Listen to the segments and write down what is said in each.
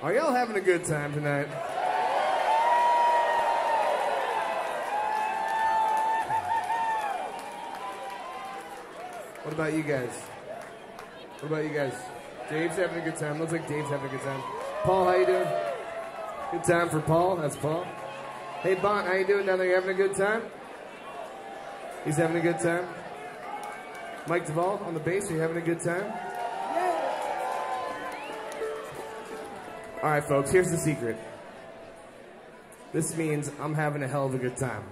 Are y'all having a good time tonight? What about you guys? What about you guys? Dave's having a good time. Looks like Dave's having a good time. Paul, how you doing? Good time for Paul. That's Paul. Hey, Bont, how you doing down there? You having a good time? He's having a good time. Mike Devol on the bass. Are you having a good time? All right, folks. Here's the secret. This means I'm having a hell of a good time.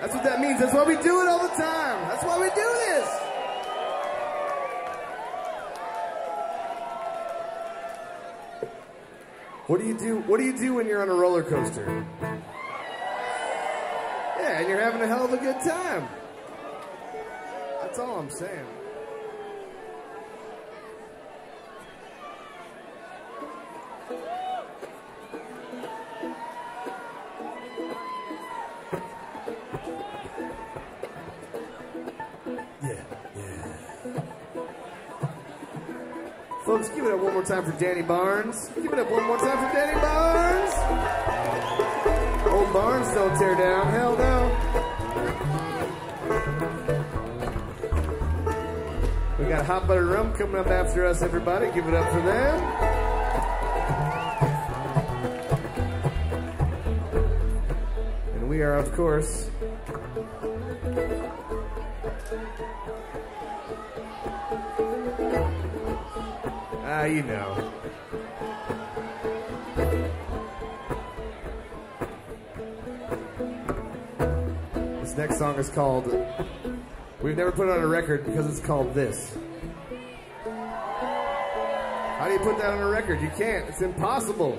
That's what that means. That's why we do it all the time. That's why we do this. What do you do? What do you do when you're on a roller coaster? Yeah, and you're having a hell of a good time. That's all I'm saying. Give it up one more time for Danny Barnes. Give it up one more time for Danny Barnes. Old Barnes don't tear down. Hell no. We got Hot Buttered Rum coming up after us, everybody. Give it up for them. And we are, of course, ah, you know. This next song is called. We've never put it on a record because it's called this. How do you put that on a record? You can't. It's impossible.